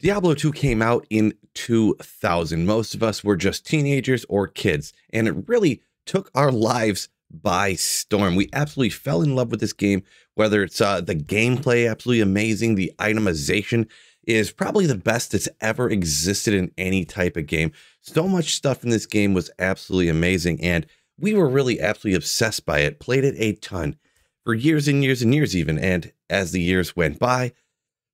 Diablo 2 came out in 2000. Most of us were just teenagers or kids, and it really took our lives by storm. We absolutely fell in love with this game, whether it's uh, the gameplay, absolutely amazing, the itemization is probably the best that's ever existed in any type of game. So much stuff in this game was absolutely amazing, and we were really absolutely obsessed by it, played it a ton for years and years and years, even. And as the years went by,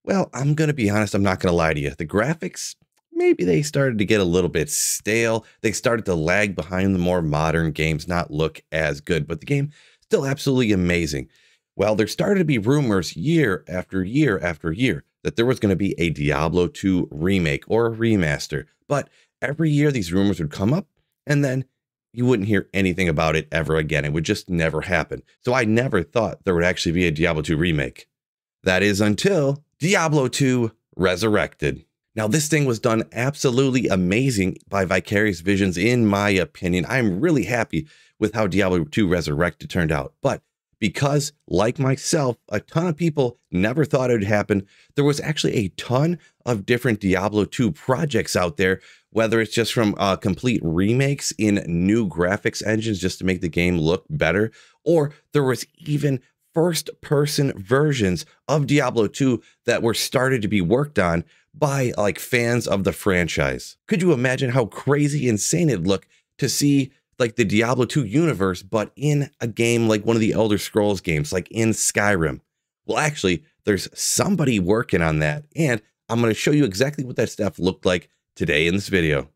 well, I'm going to be honest, I'm not going to lie to you. The graphics, maybe they started to get a little bit stale. They started to lag behind the more modern games, not look as good, but the game still absolutely amazing. Well, there started to be rumors year after year after year that there was going to be a Diablo 2 remake or a remaster. But every year these rumors would come up and then you wouldn't hear anything about it ever again. It would just never happen. So I never thought there would actually be a Diablo 2 remake. That is until Diablo 2 Resurrected. Now, this thing was done absolutely amazing by Vicarious Visions, in my opinion. I'm really happy with how Diablo 2 Resurrected turned out. But because, like myself, a ton of people never thought it would happen, there was actually a ton of different Diablo 2 projects out there, whether it's just from uh, complete remakes in new graphics engines just to make the game look better, or there was even first person versions of Diablo 2 that were started to be worked on by like fans of the franchise. Could you imagine how crazy insane it'd look to see like the Diablo 2 universe, but in a game like one of the Elder Scrolls games, like in Skyrim? Well, actually, there's somebody working on that, and I'm going to show you exactly what that stuff looked like today in this video.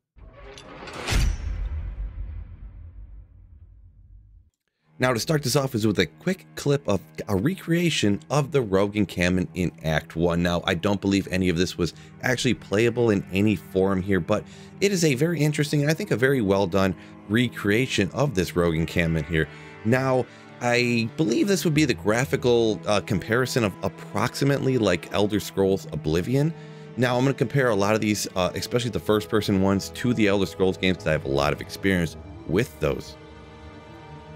Now to start this off is with a quick clip of a recreation of the rogue encampment in Act 1. Now I don't believe any of this was actually playable in any form here, but it is a very interesting and I think a very well done recreation of this rogue encampment here. Now I believe this would be the graphical uh, comparison of approximately like Elder Scrolls Oblivion. Now I'm going to compare a lot of these, uh, especially the first person ones, to the Elder Scrolls games because I have a lot of experience with those.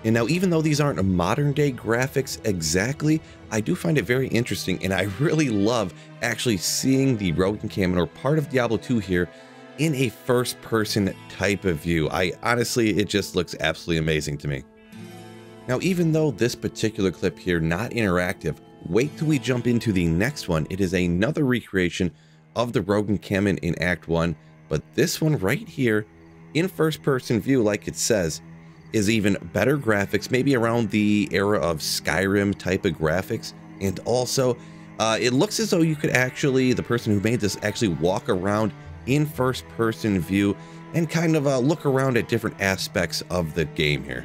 And now, even though these aren't modern day graphics exactly, I do find it very interesting and I really love actually seeing the Rogue Encampment or part of Diablo 2 here in a first person type of view. I honestly, it just looks absolutely amazing to me. Now, even though this particular clip here, not interactive, wait till we jump into the next one. It is another recreation of the Rogue Encampment in Act 1, but this one right here in first person view, like it says, is even better graphics, maybe around the era of Skyrim type of graphics. And also, uh, it looks as though you could actually, the person who made this, actually walk around in first person view and kind of uh, look around at different aspects of the game here.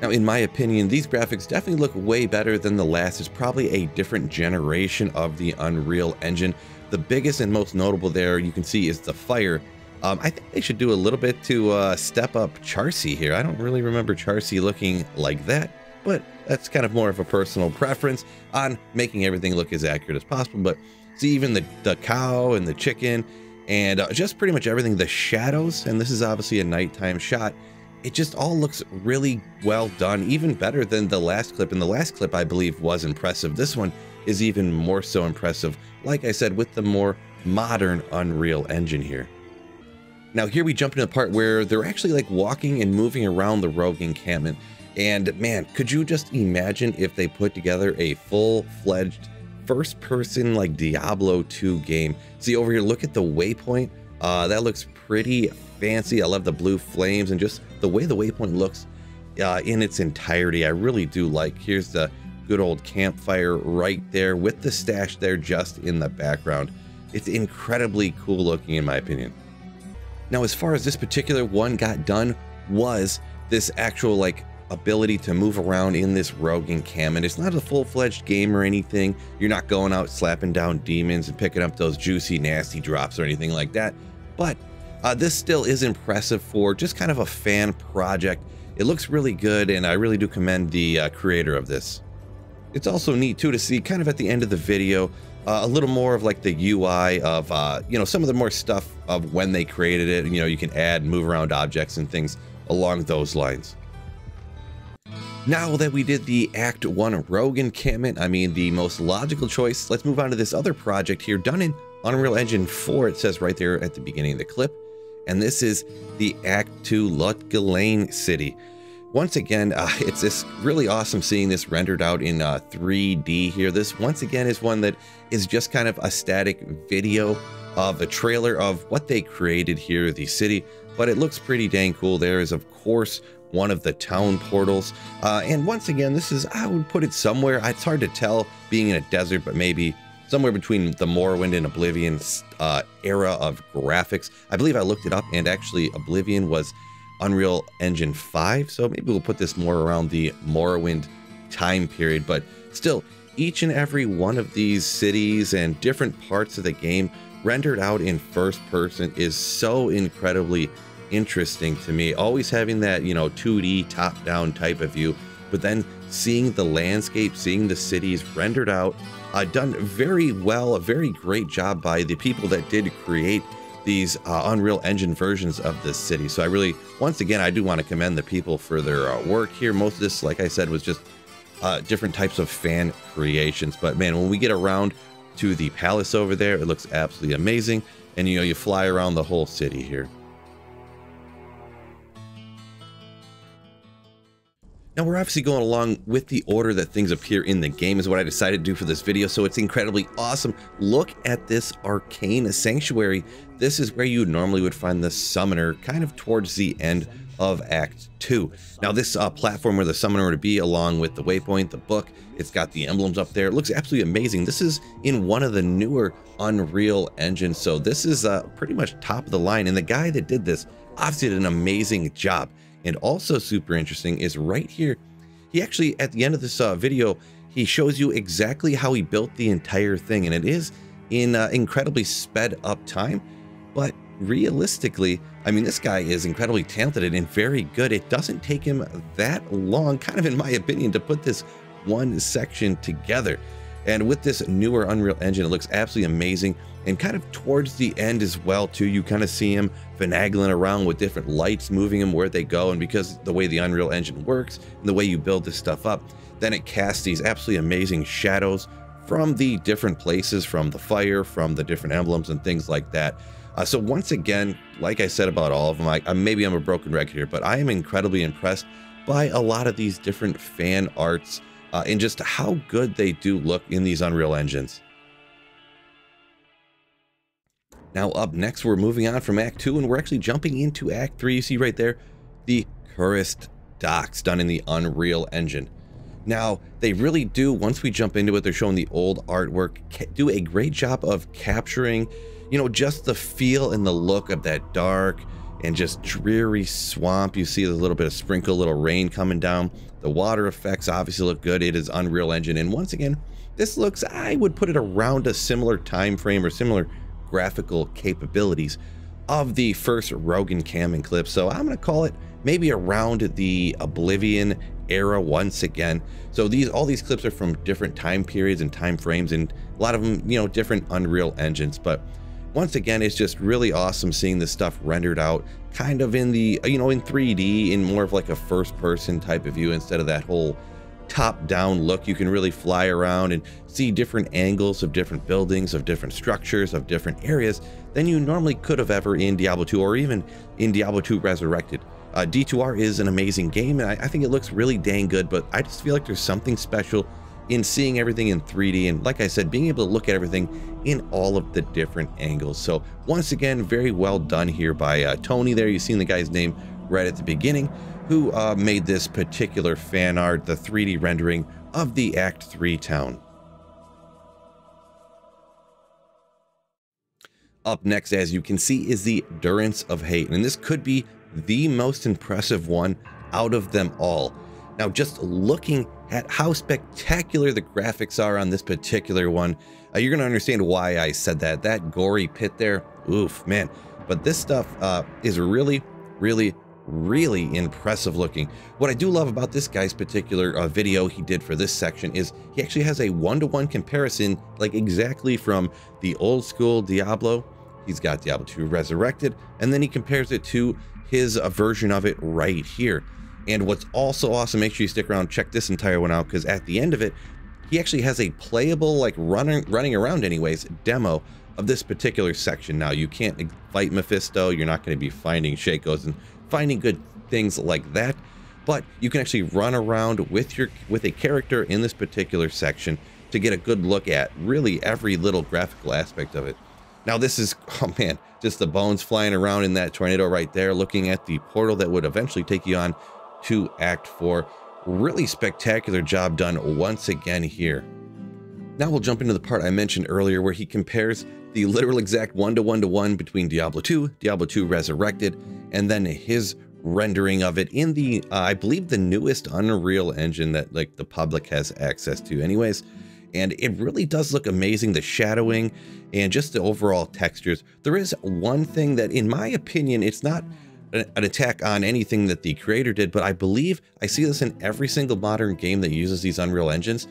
Now, in my opinion, these graphics definitely look way better than the last. It's probably a different generation of the Unreal Engine. The biggest and most notable there you can see is the fire um, I think they should do a little bit to uh, step up Charsi here. I don't really remember Charsi looking like that, but that's kind of more of a personal preference on making everything look as accurate as possible. But see, even the, the cow and the chicken and uh, just pretty much everything, the shadows, and this is obviously a nighttime shot, it just all looks really well done, even better than the last clip. And the last clip, I believe, was impressive. This one is even more so impressive, like I said, with the more modern Unreal Engine here. Now here we jump into the part where they're actually like walking and moving around the rogue encampment. And man, could you just imagine if they put together a full-fledged first-person like Diablo 2 game? See over here, look at the waypoint. Uh, that looks pretty fancy. I love the blue flames and just the way the waypoint looks uh, in its entirety. I really do like. Here's the good old campfire right there with the stash there just in the background. It's incredibly cool looking in my opinion. Now, as far as this particular one got done was this actual like ability to move around in this rogue encampment. It's not a full-fledged game or anything. You're not going out slapping down demons and picking up those juicy, nasty drops or anything like that. But uh, this still is impressive for just kind of a fan project. It looks really good, and I really do commend the uh, creator of this. It's also neat too to see kind of at the end of the video uh, a little more of like the UI of, uh, you know, some of the more stuff of when they created it. You know, you can add, move around objects and things along those lines. Now that we did the Act 1 Rogue encampment, I mean, the most logical choice, let's move on to this other project here done in Unreal Engine 4, it says right there at the beginning of the clip. And this is the Act 2 Lut Gholein City. Once again, uh, it's this really awesome seeing this rendered out in uh, 3D here. This, once again, is one that is just kind of a static video of a trailer of what they created here, the city, but it looks pretty dang cool. There is, of course, one of the town portals. Uh, and once again, this is, I would put it somewhere, it's hard to tell being in a desert, but maybe somewhere between the Morrowind and Oblivion uh, era of graphics. I believe I looked it up, and actually Oblivion was Unreal Engine 5, so maybe we'll put this more around the Morrowind time period, but still, each and every one of these cities and different parts of the game rendered out in first person is so incredibly interesting to me. Always having that, you know, 2D top down type of view, but then seeing the landscape, seeing the cities rendered out, uh, done very well, a very great job by the people that did create these uh, Unreal Engine versions of this city. So I really, once again, I do want to commend the people for their uh, work here. Most of this, like I said, was just uh, different types of fan creations. But man, when we get around to the palace over there, it looks absolutely amazing. And you know, you fly around the whole city here. Now we're obviously going along with the order that things appear in the game is what I decided to do for this video, so it's incredibly awesome. Look at this arcane sanctuary. This is where you normally would find the summoner kind of towards the end of Act 2. Now this uh, platform where the summoner would be along with the waypoint, the book, it's got the emblems up there. It looks absolutely amazing. This is in one of the newer Unreal engines, so this is uh, pretty much top of the line. And the guy that did this obviously did an amazing job. And also super interesting is right here, he actually, at the end of this uh, video, he shows you exactly how he built the entire thing. And it is in uh, incredibly sped up time, but realistically, I mean, this guy is incredibly talented and very good. It doesn't take him that long, kind of in my opinion, to put this one section together. And with this newer Unreal Engine, it looks absolutely amazing. And kind of towards the end as well, too, you kind of see him finagling around with different lights, moving them where they go. And because the way the Unreal Engine works and the way you build this stuff up, then it casts these absolutely amazing shadows from the different places, from the fire, from the different emblems and things like that. Uh, so once again, like I said about all of them, I, maybe I'm a broken record here, but I am incredibly impressed by a lot of these different fan arts uh, and just how good they do look in these Unreal Engines. Now up next, we're moving on from Act 2 and we're actually jumping into Act 3. You see right there, the Kurast docks done in the Unreal Engine. Now, they really do, once we jump into it, they're showing the old artwork, do a great job of capturing, you know, just the feel and the look of that dark and just dreary swamp. You see a little bit of sprinkle, little rain coming down. The water effects obviously look good. It is Unreal Engine. And once again, this looks, I would put it around a similar time frame or similar graphical capabilities of the first Rogue Encampment clip. So I'm going to call it maybe around the Oblivion era once again. So these all these clips are from different time periods and time frames and a lot of them, you know, different Unreal engines. But once again, it's just really awesome seeing this stuff rendered out kind of in the, you know, in 3D in more of like a first person type of view instead of that whole top down look. You can really fly around and see different angles of different buildings, of different structures, of different areas than you normally could have ever in Diablo 2 or even in Diablo 2 Resurrected. Uh, D2R is an amazing game and I, I think it looks really dang good, but I just feel like there's something special in seeing everything in 3D and like I said, being able to look at everything in all of the different angles. So once again, very well done here by uh, Tony there. You've seen the guy's name right at the beginning who uh, made this particular fan art, the 3D rendering of the Act 3 town. Up next, as you can see, is the Durance of Hate, and this could be the most impressive one out of them all. Now, just looking at how spectacular the graphics are on this particular one, uh, you're going to understand why I said that. That gory pit there, oof, man. But this stuff uh, is really, really, really impressive looking. What I do love about this guy's particular uh, video he did for this section is he actually has a one-to-one -one comparison, like exactly from the old school Diablo. He's got Diablo 2 Resurrected, and then he compares it to his uh, version of it right here. And what's also awesome, make sure you stick around, check this entire one out, because at the end of it, he actually has a playable, like running running around anyways, demo of this particular section. Now, you can't fight Mephisto, you're not going to be finding Shakos and finding good things like that, but you can actually run around with your with a character in this particular section to get a good look at really every little graphical aspect of it. Now this is, oh man, just the bones flying around in that tornado right there, looking at the portal that would eventually take you on to Act 4. Really spectacular job done once again here. Now we'll jump into the part I mentioned earlier where he compares the literal exact one-to-one-to-one -one between Diablo 2, Diablo 2 Resurrected, and then his rendering of it in the, uh, I believe the newest Unreal Engine that like the public has access to anyways. And it really does look amazing, the shadowing and just the overall textures. There is one thing that in my opinion, it's not an attack on anything that the creator did, but I believe I see this in every single modern game that uses these Unreal Engines.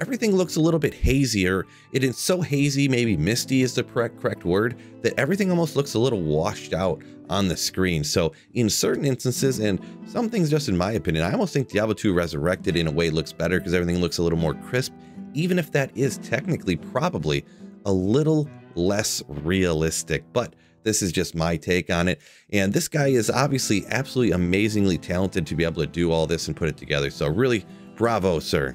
Everything looks a little bit hazier. It is so hazy, maybe misty is the correct, correct word, that everything almost looks a little washed out on the screen. So in certain instances, and some things just in my opinion, I almost think Diablo 2 Resurrected in a way looks better because everything looks a little more crisp, even if that is technically probably a little less realistic. But this is just my take on it. And this guy is obviously absolutely amazingly talented to be able to do all this and put it together. So really, bravo, sir.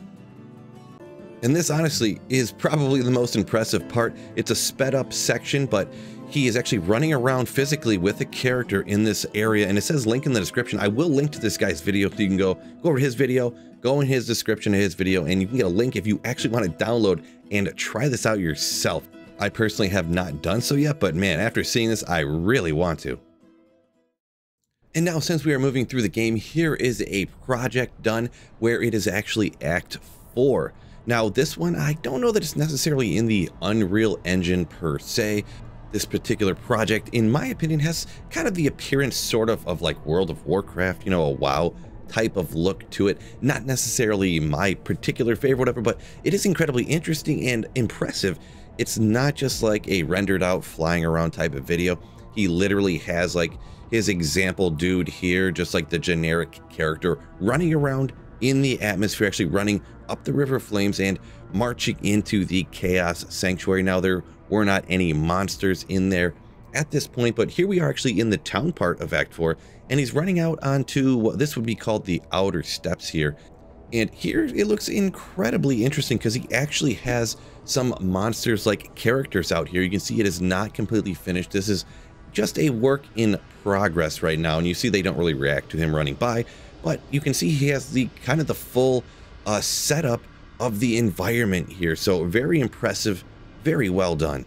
And this honestly is probably the most impressive part. It's a sped up section, but he is actually running around physically with a character in this area. And it says link in the description. I will link to this guy's video so you can go, go over his video, go in his description of his video, and you can get a link if you actually want to download and try this out yourself. I personally have not done so yet, but man, after seeing this, I really want to. And now since we are moving through the game, here is a project done where it is actually Act 4. Now this one, I don't know that it's necessarily in the Unreal Engine per se. This particular project, in my opinion, has kind of the appearance sort of of like World of Warcraft, you know, a WoW type of look to it. Not necessarily my particular favorite, whatever, but it is incredibly interesting and impressive it's not just like a rendered out flying around type of video. He literally has like his example dude here, just like the generic character running around in the atmosphere, actually running up the River Flames and marching into the Chaos Sanctuary. Now, there were not any monsters in there at this point, but here we are actually in the town part of Act 4, and he's running out onto what this would be called the outer steps here. And here it looks incredibly interesting because he actually has some monsters like characters out here. You can see it is not completely finished. This is just a work in progress right now. And you see they don't really react to him running by, but you can see he has the kind of the full uh, setup of the environment here. So very impressive, very well done.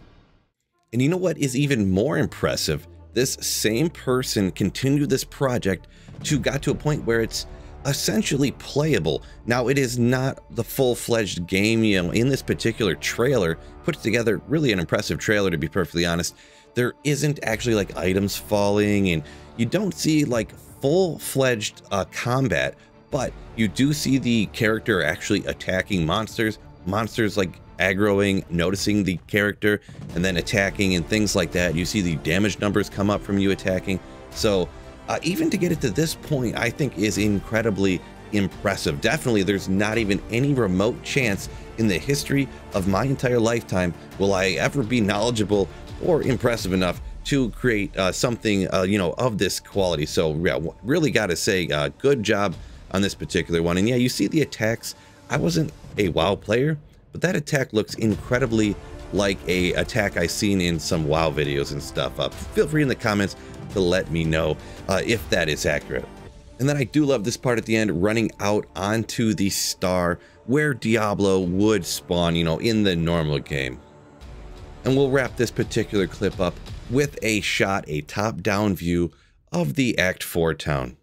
And you know what is even more impressive? This same person continued this project to got to a point where it's essentially playable. Now, it is not the full-fledged game, you know, in this particular trailer, put together really an impressive trailer, to be perfectly honest. There isn't actually like items falling and you don't see like full-fledged uh, combat, but you do see the character actually attacking monsters, monsters like aggroing, noticing the character, and then attacking and things like that. You see the damage numbers come up from you attacking. So uh, even to get it to this point, I think is incredibly impressive. Definitely, there's not even any remote chance in the history of my entire lifetime will I ever be knowledgeable or impressive enough to create uh, something, uh, you know, of this quality. So yeah, really got to say, uh, good job on this particular one. And yeah, you see the attacks. I wasn't a WoW player, but that attack looks incredibly like a attack I seen in some WoW videos and stuff. Feel free in the comments to let me know uh, if that is accurate. And then I do love this part at the end, running out onto the star where Diablo would spawn, you know, in the normal game. And we'll wrap this particular clip up with a shot, a top-down view of the Act 4 town.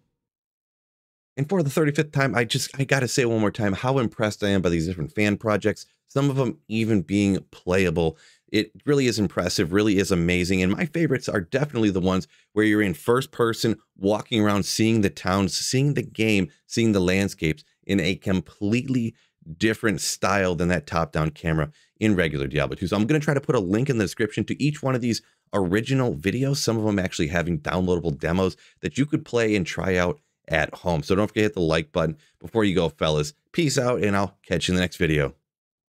And for the 35th time, I just, I gotta say one more time how impressed I am by these different fan projects, some of them even being playable it really is impressive, really is amazing. And my favorites are definitely the ones where you're in first person, walking around, seeing the towns, seeing the game, seeing the landscapes in a completely different style than that top down camera in regular Diablo 2. So I'm going to try to put a link in the description to each one of these original videos, some of them actually having downloadable demos that you could play and try out at home. So don't forget to hit the like button before you go, fellas. Peace out, and I'll catch you in the next video.